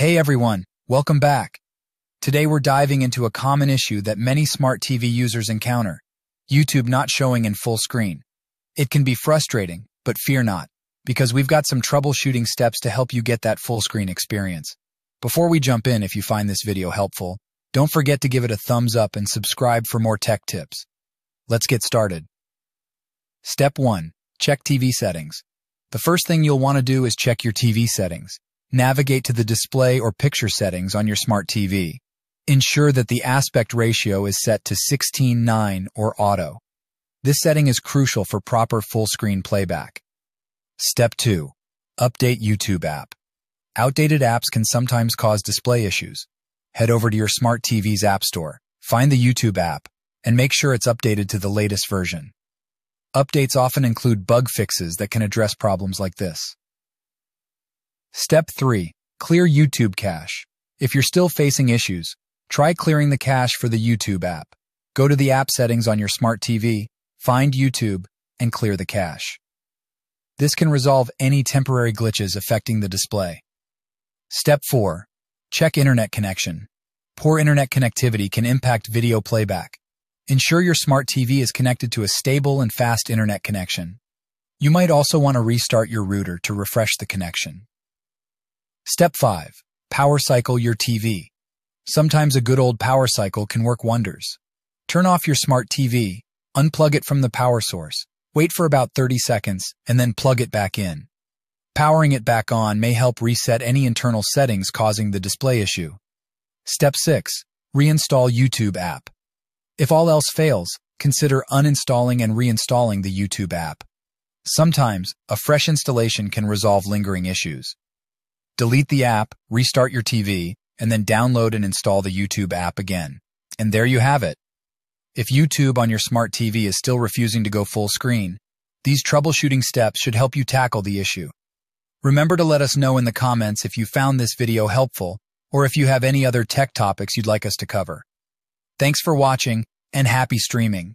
Hey everyone, welcome back. Today we're diving into a common issue that many smart TV users encounter, YouTube not showing in full screen. It can be frustrating, but fear not, because we've got some troubleshooting steps to help you get that full screen experience. Before we jump in, if you find this video helpful, don't forget to give it a thumbs up and subscribe for more tech tips. Let's get started. Step 1. Check TV settings. The first thing you'll want to do is check your TV settings. Navigate to the display or picture settings on your smart TV. Ensure that the aspect ratio is set to 16:9 or auto. This setting is crucial for proper full screen playback. Step 2. Update YouTube app. Outdated apps can sometimes cause display issues. Head over to your smart TV's app store, find the YouTube app, and make sure it's updated to the latest version. Updates often include bug fixes that can address problems like this. Step 3. Clear YouTube cache. If you're still facing issues, try clearing the cache for the YouTube app. Go to the app settings on your smart TV, find YouTube, and clear the cache. This can resolve any temporary glitches affecting the display. Step 4. Check internet connection. Poor internet connectivity can impact video playback. Ensure your smart TV is connected to a stable and fast internet connection. You might also want to restart your router to refresh the connection. Step 5. Power cycle your TV. Sometimes a good old power cycle can work wonders. Turn off your smart TV, unplug it from the power source, wait for about 30 seconds, and then plug it back in. Powering it back on may help reset any internal settings causing the display issue. Step 6. Reinstall YouTube app. If all else fails, consider uninstalling and reinstalling the YouTube app. Sometimes, a fresh installation can resolve lingering issues. Delete the app, restart your TV, and then download and install the YouTube app again. And there you have it. If YouTube on your smart TV is still refusing to go full screen, these troubleshooting steps should help you tackle the issue. Remember to let us know in the comments if you found this video helpful or if you have any other tech topics you'd like us to cover. Thanks for watching and happy streaming.